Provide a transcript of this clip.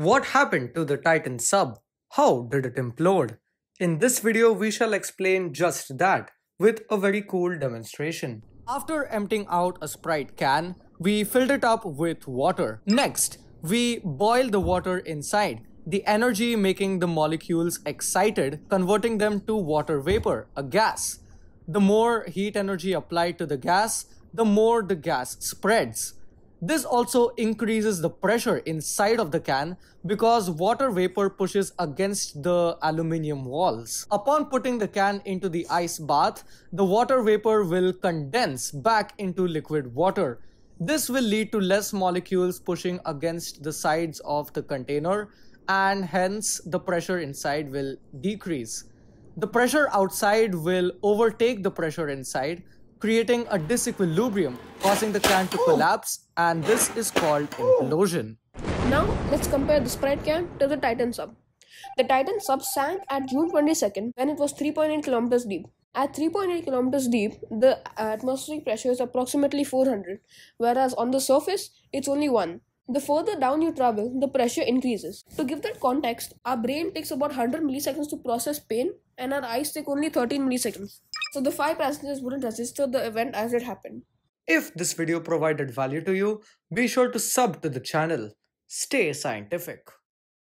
What happened to the Titan sub? How did it implode? In this video, we shall explain just that with a very cool demonstration. After emptying out a Sprite can, we filled it up with water. Next, we boiled the water inside, the energy making the molecules excited, converting them to water vapor, a gas. The more heat energy applied to the gas, the more the gas spreads. This also increases the pressure inside of the can because water vapor pushes against the aluminium walls. Upon putting the can into the ice bath, the water vapor will condense back into liquid water. This will lead to less molecules pushing against the sides of the container and hence the pressure inside will decrease. The pressure outside will overtake the pressure inside creating a disequilibrium, causing the can to collapse, and this is called implosion. Now, let's compare the Sprite can to the Titan sub. The Titan sub sank at June 22nd when it was 3.8 kilometers deep. At 3.8 kilometers deep, the atmospheric pressure is approximately 400, whereas on the surface, it's only 1. The further down you travel, the pressure increases. To give that context, our brain takes about 100 milliseconds to process pain, and our eyes take only 13 milliseconds. So the five passengers wouldn't register the event as it happened. If this video provided value to you, be sure to sub to the channel. Stay scientific.